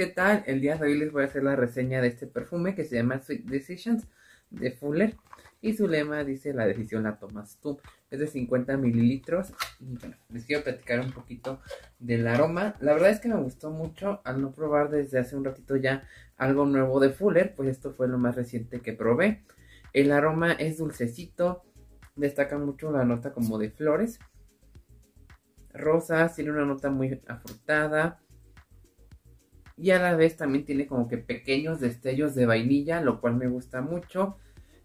¿qué tal? El día de hoy les voy a hacer la reseña de este perfume que se llama Sweet Decisions de Fuller. Y su lema dice, la decisión la tomas tú. Es de 50 mililitros. Y bueno, les quiero platicar un poquito del aroma. La verdad es que me gustó mucho al no probar desde hace un ratito ya algo nuevo de Fuller. Pues esto fue lo más reciente que probé. El aroma es dulcecito. Destaca mucho la nota como de flores. Rosas, tiene una nota muy afrutada y a la vez también tiene como que pequeños destellos de vainilla, lo cual me gusta mucho.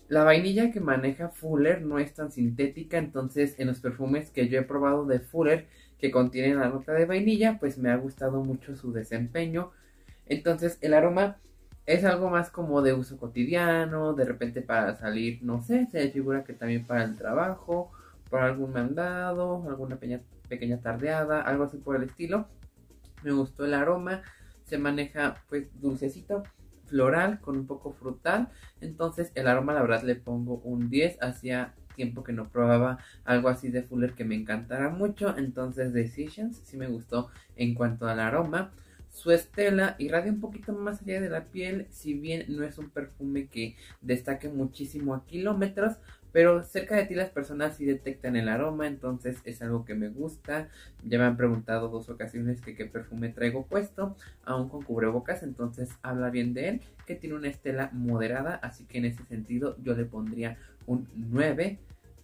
La vainilla que maneja Fuller no es tan sintética, entonces en los perfumes que yo he probado de Fuller que contienen la nota de vainilla, pues me ha gustado mucho su desempeño. Entonces el aroma es algo más como de uso cotidiano, de repente para salir, no sé, se figura que también para el trabajo, para algún mandado, alguna pequeña, pequeña tardeada, algo así por el estilo. Me gustó el aroma se maneja pues dulcecito, floral, con un poco frutal. Entonces el aroma la verdad le pongo un 10. Hacía tiempo que no probaba algo así de Fuller que me encantara mucho. Entonces Decisions sí me gustó en cuanto al aroma. Su estela irradia un poquito más allá de la piel, si bien no es un perfume que destaque muchísimo a kilómetros, pero cerca de ti las personas sí detectan el aroma, entonces es algo que me gusta. Ya me han preguntado dos ocasiones que qué perfume traigo puesto, aún con cubrebocas, entonces habla bien de él, que tiene una estela moderada, así que en ese sentido yo le pondría un 9.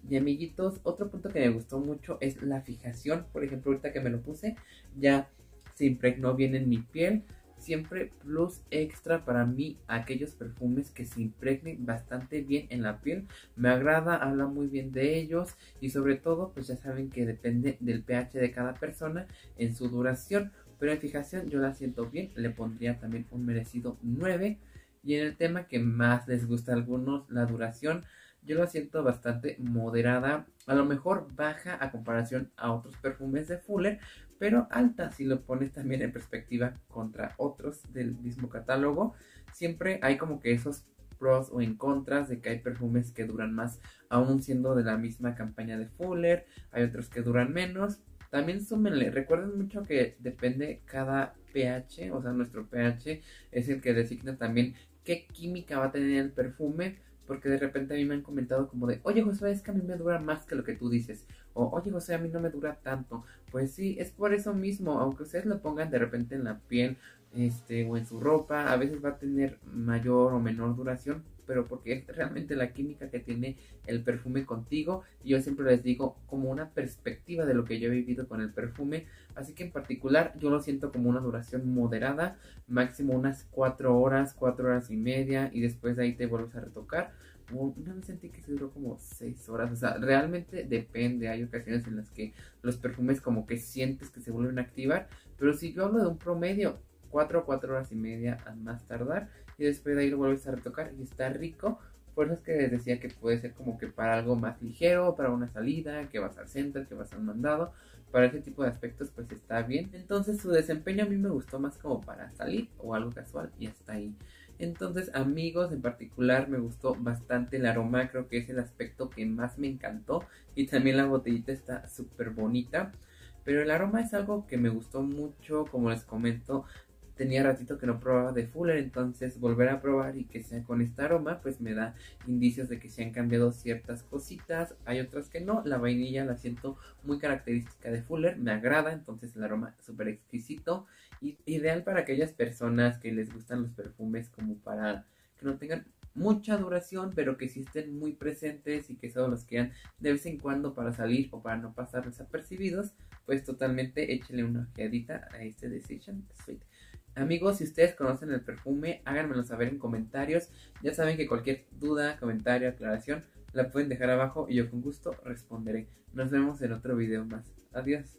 Y amiguitos, otro punto que me gustó mucho es la fijación. Por ejemplo, ahorita que me lo puse, ya se impregnó bien en mi piel siempre plus extra para mí aquellos perfumes que se impregnen bastante bien en la piel. Me agrada, habla muy bien de ellos y sobre todo pues ya saben que depende del pH de cada persona en su duración. Pero en fijación yo la siento bien, le pondría también un merecido 9. Y en el tema que más les gusta a algunos, la duración, yo la siento bastante moderada, a lo mejor baja a comparación a otros perfumes de Fuller, pero alta si lo pones también en perspectiva contra otros del mismo catálogo. Siempre hay como que esos pros o en contras de que hay perfumes que duran más aún siendo de la misma campaña de Fuller, hay otros que duran menos. También súmenle, recuerden mucho que depende cada pH, o sea, nuestro pH es el que designa también qué química va a tener el perfume porque de repente a mí me han comentado como de, oye José, es que a mí me dura más que lo que tú dices, o oye José, a mí no me dura tanto. Pues sí, es por eso mismo, aunque ustedes lo pongan de repente en la piel este, o en su ropa, a veces va a tener mayor o menor duración, pero porque es realmente la química que tiene el perfume contigo. Y yo siempre les digo como una perspectiva de lo que yo he vivido con el perfume. Así que en particular yo lo siento como una duración moderada, máximo unas 4 horas, 4 horas y media y después de ahí te vuelves a retocar. No me sentí que se duró como 6 horas, o sea, realmente depende, hay ocasiones en las que los perfumes como que sientes que se vuelven a activar, pero si yo hablo de un promedio, 4 o 4 horas y media a más tardar y después de ahí lo vuelves a retocar y está rico. Por eso es que les decía que puede ser como que para algo más ligero, para una salida, que vas al centro, que vas al mandado. Para ese tipo de aspectos pues está bien. Entonces su desempeño a mí me gustó más como para salir o algo casual y hasta ahí. Entonces amigos en particular me gustó bastante el aroma, creo que es el aspecto que más me encantó. Y también la botellita está súper bonita. Pero el aroma es algo que me gustó mucho, como les comento, tenía ratito que no probaba de Fuller, entonces volver a probar y que sea con este aroma, pues me da indicios de que se han cambiado ciertas cositas, hay otras que no, la vainilla la siento muy característica de Fuller, me agrada, entonces el aroma súper exquisito, y ideal para aquellas personas que les gustan los perfumes como para que no tengan mucha duración, pero que sí estén muy presentes y que solo los quieran de vez en cuando para salir o para no pasar desapercibidos, pues totalmente échenle una ojeadita a este Decision Sweet. Amigos, si ustedes conocen el perfume, háganmelo saber en comentarios. Ya saben que cualquier duda, comentario, aclaración, la pueden dejar abajo y yo con gusto responderé. Nos vemos en otro video más. Adiós.